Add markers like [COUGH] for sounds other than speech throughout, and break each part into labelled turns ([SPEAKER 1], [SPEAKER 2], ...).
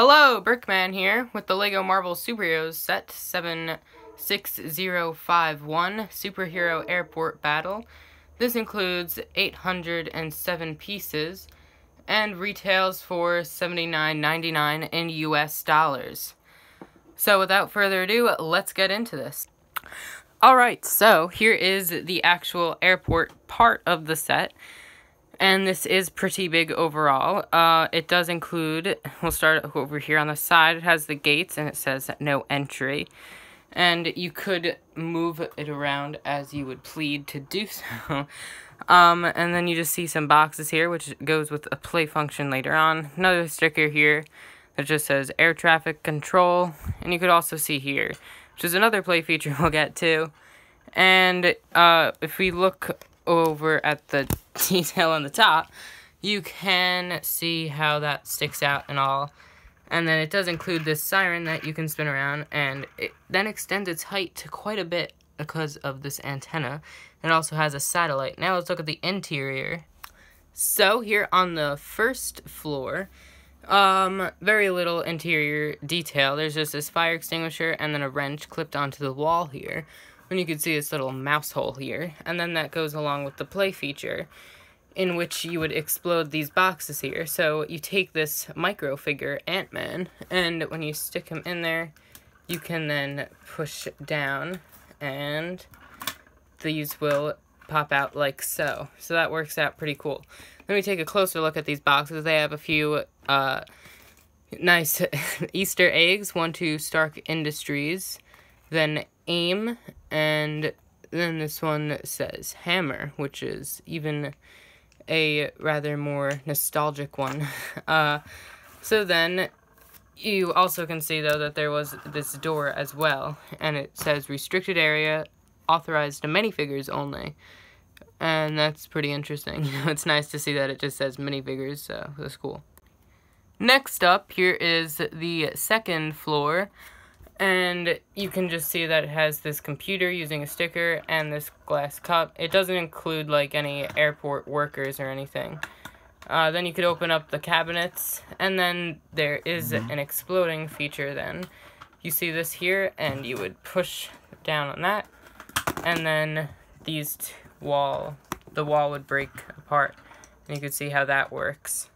[SPEAKER 1] Hello, Brickman here with the LEGO Marvel Superheroes set 76051 Superhero Airport Battle. This includes 807 pieces and retails for $79.99 in US dollars. So without further ado, let's get into this. Alright, so here is the actual airport part of the set and this is pretty big overall. Uh, it does include, we'll start over here on the side, it has the gates and it says no entry. And you could move it around as you would plead to do so. [LAUGHS] um, and then you just see some boxes here, which goes with a play function later on. Another sticker here that just says air traffic control. And you could also see here, which is another play feature [LAUGHS] we'll get to. And uh, if we look over at the [LAUGHS] detail on the top, you can see how that sticks out and all. And then it does include this siren that you can spin around, and it then extends its height to quite a bit because of this antenna. It also has a satellite. Now let's look at the interior. So here on the first floor, um, very little interior detail. There's just this fire extinguisher and then a wrench clipped onto the wall here when you can see this little mouse hole here. And then that goes along with the play feature in which you would explode these boxes here. So you take this micro figure, Ant-Man, and when you stick him in there, you can then push down and these will pop out like so. So that works out pretty cool. Let me take a closer look at these boxes. They have a few uh, nice [LAUGHS] Easter eggs. One to Stark Industries, then AIM, and then this one says Hammer, which is even a rather more nostalgic one. [LAUGHS] Uh, so then you also can see though that there was this door as well, and it says restricted area, authorized to minifigures only. And that's pretty interesting. [LAUGHS] it's nice to see that it just says minifigures, so that's cool. Next up, here is the second floor and you can just see that it has this computer using a sticker and this glass cup. It doesn't include like any airport workers or anything. Uh, then you could open up the cabinets and then there is mm-hmm. an exploding feature then. You see this here and you would push down on that and then these wall, the wall would break apart and you can see how that works.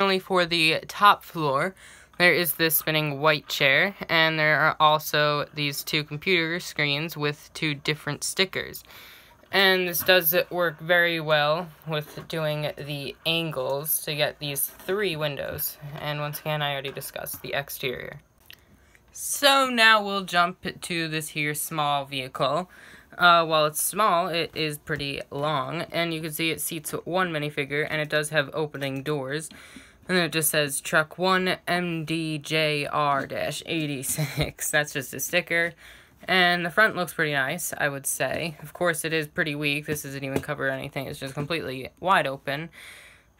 [SPEAKER 1] Only for the top floor, there is this spinning white chair, and there are also these two computer screens with two different stickers. And this does work very well with doing the angles to get these three windows. And once again, I already discussed the exterior. So now we'll jump to this here small vehicle. Uh, while it's small, it is pretty long, and you can see it seats one minifigure, and it does have opening doors. And then it just says truck 1 MDJR-86. [LAUGHS] That's just a sticker. And the front looks pretty nice, I would say. Of course, it is pretty weak. This isn't even covered anything. It's just completely wide open.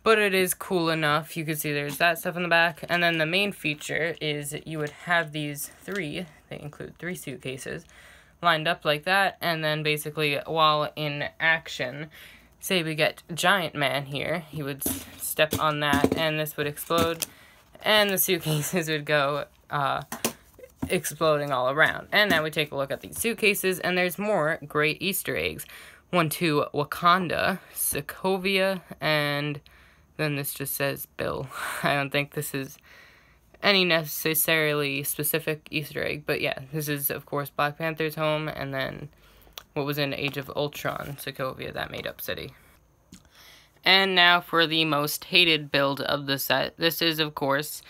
[SPEAKER 1] But it is cool enough. You can see there's that stuff in the back. And then the main feature is you would have these three, they include three suitcases, lined up like that. And then basically, while in action, say we get Giant Man here, he would step on that and this would explode and the suitcases [LAUGHS] would go uh, exploding all around. And now we take a look at these suitcases and there's more great Easter eggs. One to Wakanda, Sokovia, and then this just says Bill. [LAUGHS] I don't think this is any necessarily specific Easter egg, but yeah, this is of course Black Panther's home and then what was in Age of Ultron, Sokovia, that made-up city. And now for the most hated build of the set. This is, of course,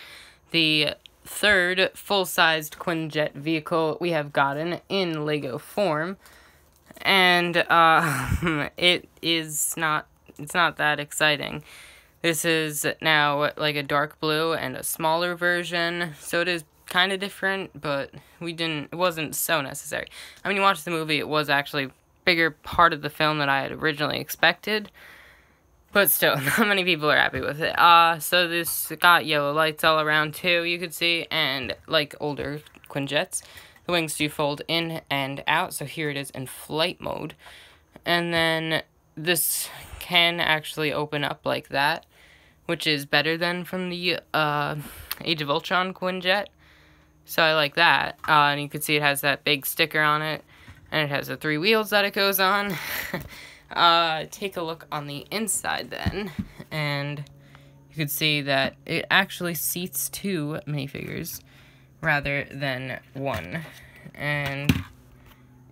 [SPEAKER 1] the third full-sized Quinjet vehicle we have gotten in LEGO form. And, uh, [LAUGHS] it is not, it's not that exciting. This is now, like, a dark blue and a smaller version, so it is kind of different, but we didn't, it wasn't so necessary. I mean, you watch the movie, it was actually bigger part of the film than I had originally expected. But still, [LAUGHS] not many people are happy with it. Uh, so this got yellow lights all around too, you could see, and like older Quinjets, the wings do fold in and out, so here it is in flight mode. And then this can actually open up like that, which is better than from the uh, Age of Ultron Quinjet. So I like that. Uh, and you can see it has that big sticker on it. And it has the three wheels that it goes on. [LAUGHS] uh, take a look on the inside then. And you can see that it actually seats two minifigures rather than one. And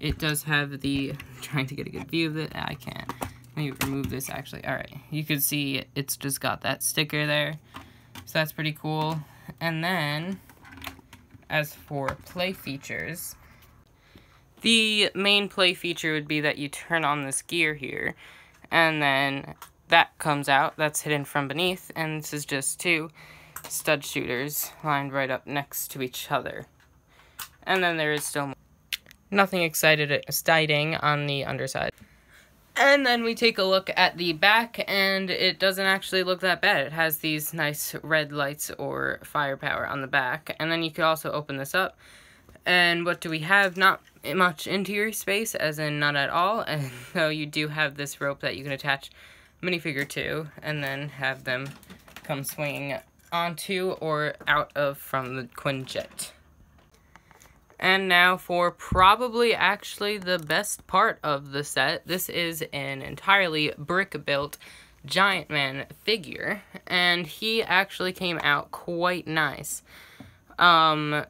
[SPEAKER 1] it does have the, I'm trying to get a good view of it, I can't. Let me remove this actually. Alright, you can see it's just got that sticker there. So that's pretty cool. And then, as for play features, the main play feature would be that you turn on this gear here, and then that comes out, that's hidden from beneath, and this is just two stud shooters lined right up next to each other. And then there is still nothing excited, exciting on the underside. And then we take a look at the back, and it doesn't actually look that bad. It has these nice red lights or firepower on the back. And then you can also open this up. And what do we have? Not much interior space, as in not at all. [LAUGHS] And so you do have this rope that you can attach minifigure to, and then have them come swinging onto or out of from the Quinjet. And now for probably actually the best part of the set. This is an entirely brick-built Giant Man figure, and he actually came out quite nice. Um,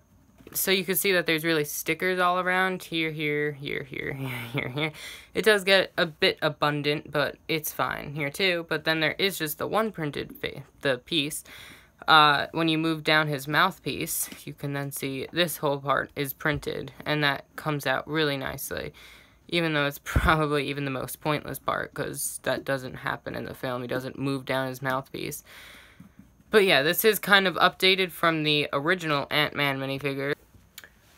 [SPEAKER 1] so you can see that there's really stickers all around, here, here, here, here, [LAUGHS] here, here. It does get a bit abundant, but it's fine here too. But then there is just the one printed the piece, uh, when you move down his mouthpiece, you can then see this whole part is printed, and that comes out really nicely. Even though it's [LAUGHS] probably even the most pointless part, because that doesn't happen in the film. He doesn't move down his mouthpiece. But yeah, this is kind of updated from the original Ant-Man minifigure.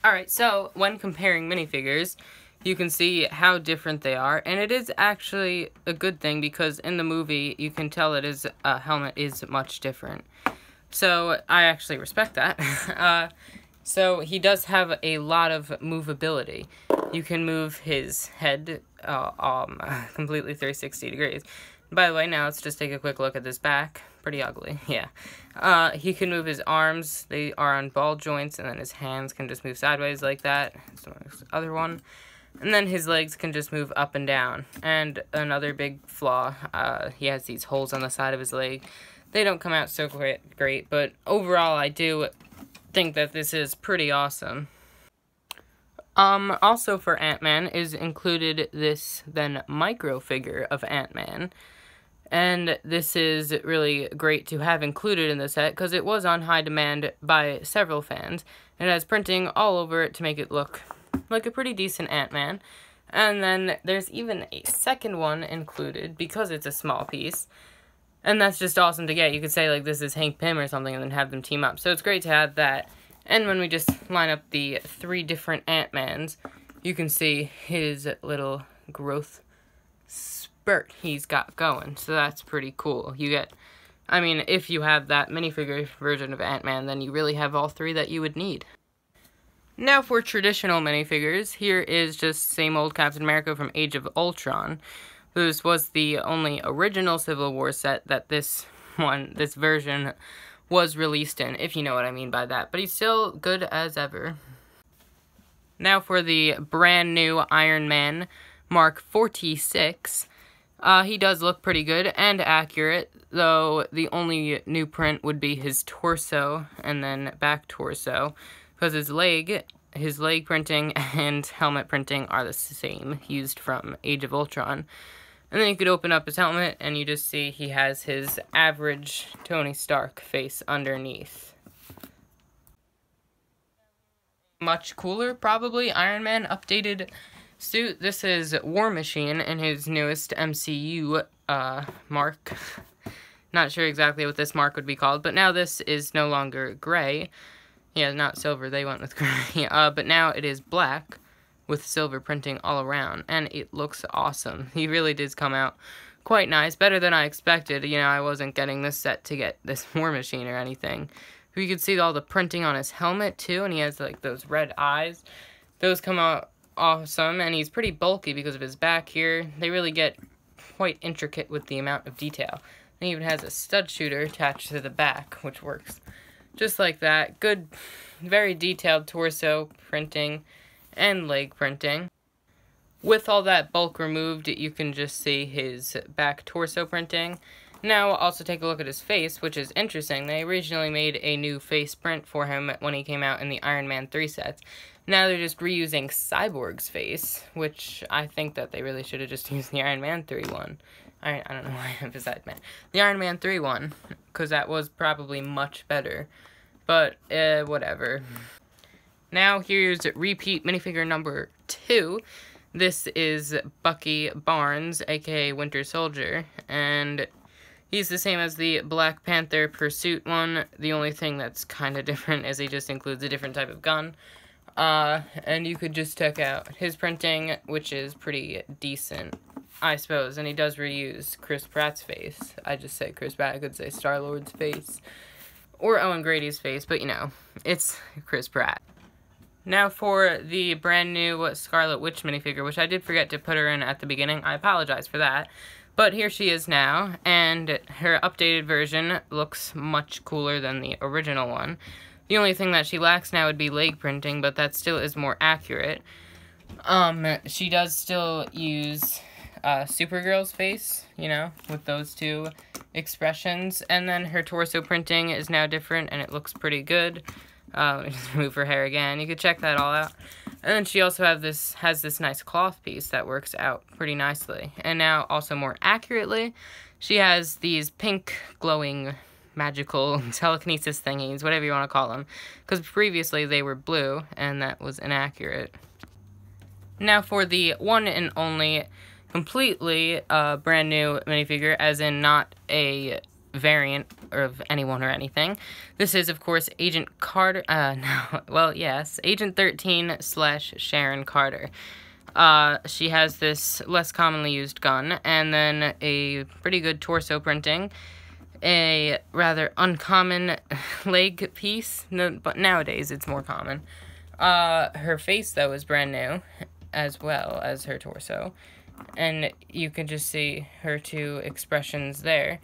[SPEAKER 1] Alright, so when comparing minifigures, you can see how different they are, and it is actually a good thing because in the movie, you can tell that his uh, helmet is much different. So I actually respect that. [LAUGHS] uh, so he does have a lot of movability. You can move his head uh, um, [LAUGHS] completely 360 degrees. By the way, now let's just take a quick look at this back. Pretty ugly, [LAUGHS] yeah. Uh, he can move his arms. They are on ball joints, and then his hands can just move sideways like that. Other one. And then his legs can just move up and down. And another big flaw, uh, he has these holes on the side of his leg they don't come out so great, but overall I do think that this is pretty awesome. Um, also for Ant-Man is included this then micro figure of Ant-Man. And this is really great to have included in the set because it was on high demand by several fans. It has printing all over it to make it look like a pretty decent Ant-Man. And then there's even a second one included because it's a small piece. And that's just awesome to get. You could say, like, this is Hank Pym or something and then have them team up. So it's great to have that. And when we just line up the three different Ant-Mans, you can see his little growth spurt he's got going. So that's pretty cool. You get, I mean, if you have that minifigure version of Ant-Man, then you really have all three that you would need. Now for traditional minifigures, here is just same old Captain America from Age of Ultron. This was the only original Civil War set that this one, this version, was released in, if you know what I mean by that. But he's still good as ever. Now for the brand new Iron Man Mark 46. Uh, he does look pretty good and accurate, though the only new print would be his torso and then back torso, because his leg, his leg printing [LAUGHS] and helmet printing are the same, used from Age of Ultron. And then you could open up his helmet and you just see he has his average Tony Stark face underneath. Much cooler, probably, Iron Man updated suit. This is War Machine in his newest MCU uh, mark. [LAUGHS] Not sure exactly what this mark would be called, but now this is no longer gray. Yeah, not silver, they went with [LAUGHS] gray. Uh, but now it is black with silver printing all around, and it looks awesome. [LAUGHS] He really did come out quite nice, better than I expected. You know, I wasn't getting this set to get this [LAUGHS] War Machine or anything. You could see all the printing on his helmet, too, and he has, like, those red eyes. Those come out awesome, and he's pretty bulky because of his back here. They really get quite intricate with the amount of detail. And even has a stud shooter attached to the back, which works just like that. Good, very detailed torso printing and leg printing. With all that bulk removed, you can just see his back torso printing. Now, also take a look at his face, which is interesting. They originally made a new face print for him when he came out in the Iron Man 3 sets. Now they're just reusing Cyborg's face, which I think that they really should have just [LAUGHS] used the Iron Man 3 one. I, I don't know [LAUGHS] why I emphasized man. The Iron Man 3 one, because that was probably much better. But, uh, whatever. Now here's repeat minifigure number 2. This is Bucky Barnes, aka Winter Soldier, and he's the same as the Black Panther Pursuit one. The only thing that's kind of [LAUGHS] different is he just includes a different type of gun. Uh, and you could just check out his printing, which is pretty decent, I suppose. And he does reuse Chris Pratt's face. I just say Chris Pratt, I could say Star-Lord's face. Or Owen Grady's face, but you know, it's Chris Pratt. Now for the brand new Scarlet Witch minifigure, which I did forget to put her in at the beginning. I apologize for that. But here she is now, and her updated version looks much cooler than the original one. The only thing that she lacks now would be leg printing, but that still is more accurate. Um, she does still use uh, Supergirl's face, you know, with those two expressions. And then her torso printing is now different, and it looks pretty good. Uh, just [LAUGHS] remove her hair again. You could check that all out. And then she also have this has this nice cloth piece that works out pretty nicely. And now, also more accurately, she has these pink glowing magical [LAUGHS] telekinesis thingies, whatever you want to call them. Because previously they were blue, and that was inaccurate. Now for the one and only completely uh, brand new minifigure, as in not a variant of anyone or anything. This is, of course, Agent Carter, uh, [LAUGHS] no, well, yes, Agent 13 slash Sharon Carter. Uh, she has this less commonly used gun, and then a pretty good torso printing, a rather uncommon [LAUGHS] leg piece, no, but nowadays it's more common. Uh, her face, though, is brand new, as well as her torso, and you can just see her two expressions there.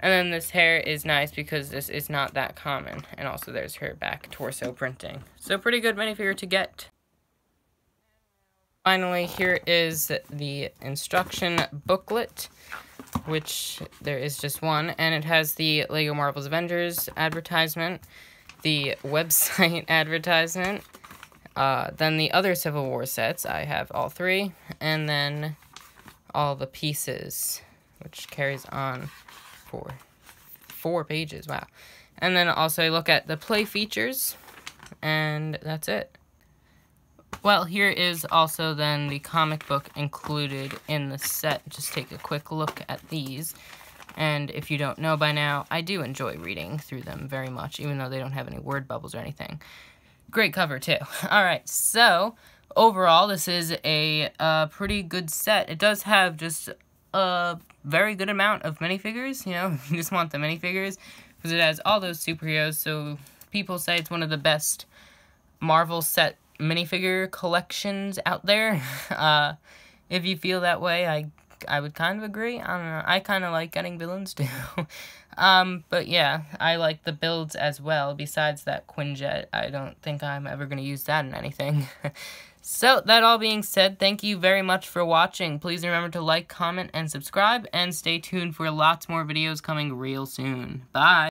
[SPEAKER 1] And then this hair is nice because this is not that common. And also there's her back torso printing. So pretty good minifigure to get. Finally, here is the instruction booklet, which there is just one, and it has the LEGO Marvel's Avengers advertisement, the [LAUGHS] website advertisement, uh, then the other Civil War sets, I have all three, and then all the pieces, which carries on four, four pages, wow. And then also look at the play features, and that's it. Well, here is also then the comic book included in the set. Just take a quick look at these. And if you don't know by now, I do enjoy reading through them very much, even though they don't have any word bubbles or anything. Great cover, too. [LAUGHS] Alright, so overall, this is a uh, pretty good set. It does have just a very good amount of minifigures, you know, [LAUGHS] you just want the minifigures, because it has all those superheroes, so people say it's one of the best Marvel set minifigure collections out there. [LAUGHS] Uh, if you feel that way, I I would kind of agree. I don't know. I kind of like getting villains [LAUGHS] too. um, but yeah, I like the builds as well. Besides that Quinjet, I don't think I'm ever going to use that in anything. So, that all being said, thank you very much for watching. Please remember to like, comment, and subscribe, and stay tuned for lots more videos coming real soon. Bye!